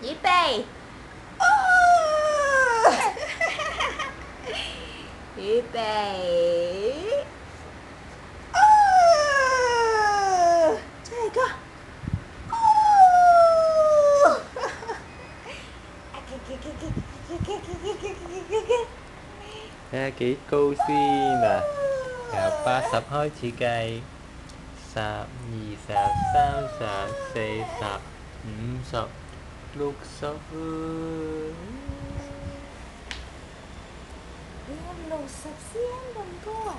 dĩ bê dĩ bê trời cơ ha kỹ cô suy nè cà ba sập hơi chỉ cây sạp nhì sạp sao sạp xê sạp ngũ sạp 五十、六十啊！你有六十 cm 咁高啊！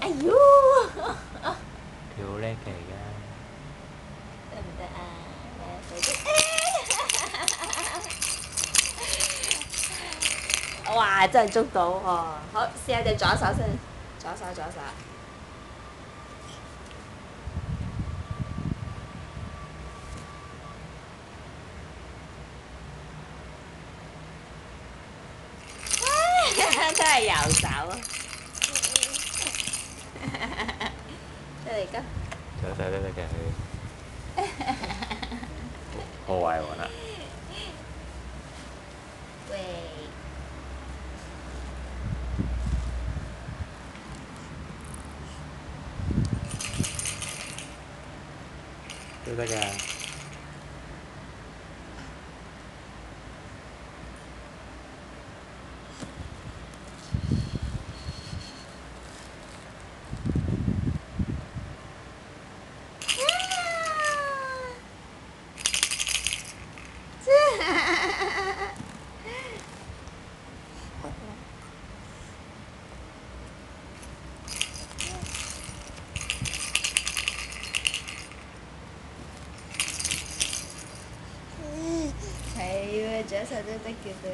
哎呦，佢好叻嘅而家。得唔得啊？嚟快啲！哇！真係捉到喎！好，試下隻左手先，左手左手。 giàu sợ. Cái này có. Trời trời đây là kìa hồ hoài rồi nè Đây là gà. じゃあされたけど。